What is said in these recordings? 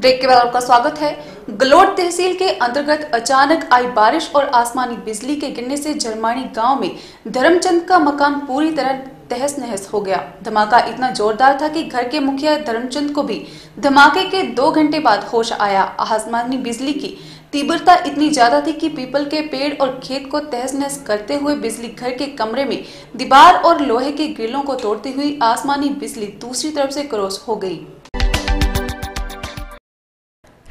Break के बाद आपका स्वागत है। गलोट तहसील के अंतर्गत अचानक आई बारिश और आसमानी बिजली के गिरने से जरमानी गाँव में धर्मचंद का मकान पूरी तरह तहस नहस हो गया। धमाका इतना जोरदार था कि घर के मुखिया धर्मचंद को भी धमाके के दो घंटे बाद होश आया। आसमानी बिजली की तीव्रता इतनी ज़्यादा थी कि पीपल के पेड़ और खेत को तहस नहस करते हुए बिजली घर के कमरे में दीवार और लोहे के ग्रिलों को तोड़ती हुई आसमानी बिजली दूसरी तरफ़ से क्रॉस हो गई।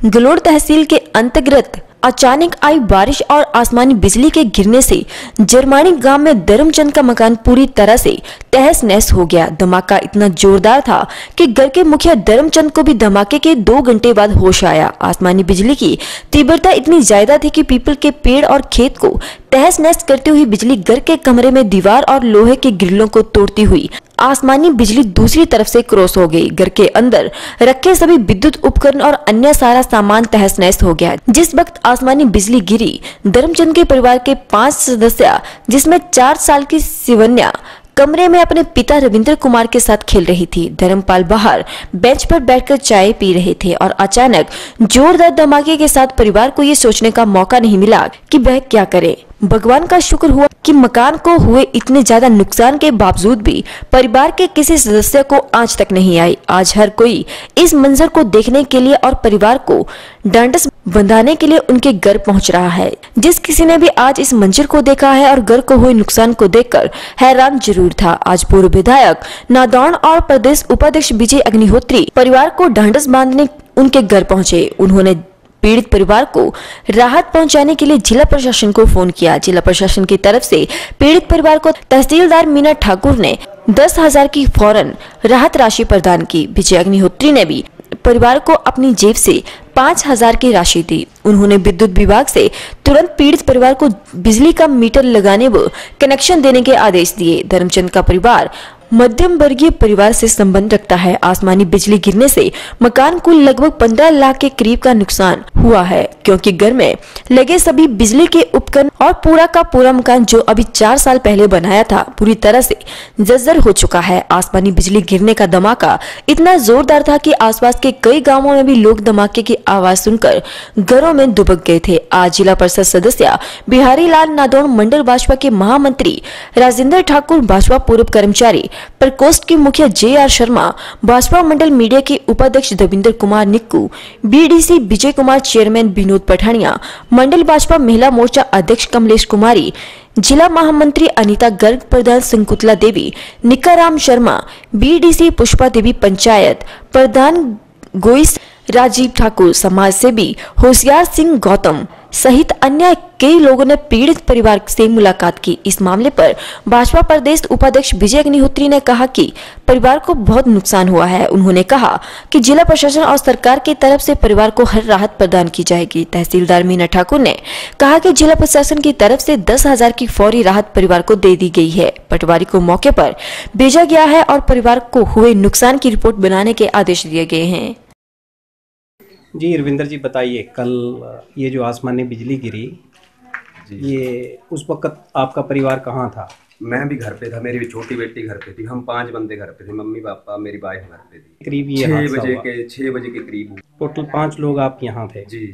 गलोड़ तहसील के अंतर्गत अचानक आई बारिश और आसमानी बिजली के गिरने से जरमानी गाँव में धर्मचंद का मकान पूरी तरह से तहस नहस हो गया। धमाका इतना जोरदार था कि घर के मुखिया धर्मचंद को भी धमाके के दो घंटे बाद होश आया। आसमानी बिजली की तीव्रता इतनी ज़्यादा थी कि पीपल के पेड़ और खेत को तहस नहस करती हुई बिजली घर के कमरे में दीवार और लोहे के ग्रिलों को तोड़ती हुई आसमानी बिजली दूसरी तरफ़ से क्रॉस हो गई। घर के अंदर रखे सभी विद्युत उपकरण और अन्य सारा सामान तहस नहस हो गया। जिस वक्त आसमानी बिजली गिरी, धर्मचंद के परिवार के पाँच सदस्य, जिसमें चार साल की सिवन्या कमरे में अपने पिता रविंद्र कुमार के साथ खेल रही थी। धर्मपाल बाहर बेंच पर बैठकर चाय पी रहे थे और अचानक जोरदार धमाके के साथ परिवार को ये सोचने का मौका नहीं मिला कि वह क्या करे। भगवान का शुक्र हुआ कि मकान को हुए इतने ज़्यादा नुकसान के बावजूद भी परिवार के किसी सदस्य को आज तक नहीं आई। आज हर कोई इस मंजर को देखने के लिए और परिवार को डांडस बंधाने के लिए उनके घर पहुँच रहा है। जिस किसी ने भी आज इस मंजर को देखा है और घर को हुए नुकसान को देखकर हैरान ज़रूर था। आज पूर्व विधायक नादौन और प्रदेश उपाध्यक्ष विजय अग्निहोत्री परिवार को ढांढस बांधने उनके घर पहुँचे। उन्होंने पीड़ित परिवार को राहत पहुँचाने के लिए जिला प्रशासन को फ़ोन किया। जिला प्रशासन की तरफ़ से पीड़ित परिवार को तहसीलदार मीना ठाकुर ने दस हज़ार की फ़ौरन राहत राशि प्रदान की। विजय अग्निहोत्री ने भी परिवार को अपनी जेब से पाँच हज़ार की राशि दी। उन्होंने विद्युत विभाग से तुरंत पीड़ित परिवार को बिजली का मीटर लगाने व कनेक्शन देने के आदेश दिए। धर्मचंद का परिवार मध्यम वर्गीय परिवार से संबंध रखता है। आसमानी बिजली गिरने से मकान को लगभग 15 लाख के करीब का नुकसान हुआ है, क्योंकि घर में लगे सभी बिजली के उपकरण और पूरा का पूरा मकान जो अभी चार साल पहले बनाया था, पूरी तरह से जर्जर हो चुका है। आसमानी बिजली गिरने का धमाका, इतना जोरदार था कि आसपास के कई गाँवों में भी लोग धमाके की आवाज़ सुनकर घरों में दुबक गए थे। आज जिला परिषद सदस्य बिहारी लाल नादौड़ मंडल भाजपा के महामंत्री राजेंद्र ठाकुर, भाजपा पूर्व कर्मचारी प्रकोष्ठ के मुखिया जे आर शर्मा, भाजपा मंडल मीडिया के उपाध्यक्ष देविंदर कुमार निक्कू, बीडीसी विजय कुमार चेयरमैन विनोद पठानिया, मंडल भाजपा महिला मोर्चा अध्यक्ष कमलेश कुमारी, जिला महामंत्री अनीता गर्ग, प्रधान संकुतला देवी, निकाराम शर्मा, बीडीसी पुष्पा देवी पंचायत, प्रधान गोइस राजीव ठाकुर समाज सेवी होशियार सिंह गौतम सहित अन्य कई लोगों ने पीड़ित परिवार से मुलाकात की। इस मामले पर भाजपा प्रदेश उपाध्यक्ष विजय अग्निहोत्री ने कहा कि परिवार को बहुत नुकसान हुआ है। उन्होंने कहा कि जिला प्रशासन और सरकार की तरफ़ से परिवार को हर राहत प्रदान की जाएगी। तहसीलदार मीना ठाकुर ने कहा कि जिला प्रशासन की तरफ़ से दस हज़ार की फौरी राहत परिवार को दे दी गई है। पटवारी को मौके पर भेजा गया है और परिवार को हुए नुकसान की रिपोर्ट बनाने के आदेश दिए गए हैं। जी रविंदर जी बताइए कल ये जो आसमानी बिजली गिरी ये उस वक्त आपका परिवार कहाँ था? मैं भी घर पे था मेरी भी छोटी बेटी घर पे थी हम पाँच बंदे घर पे थे मम्मी पापा मेरी वाइफ घर पे थी। करीब ये छह बजे के छह बजे के करीब टोटल पाँच लोग आप यहाँ थे। जी।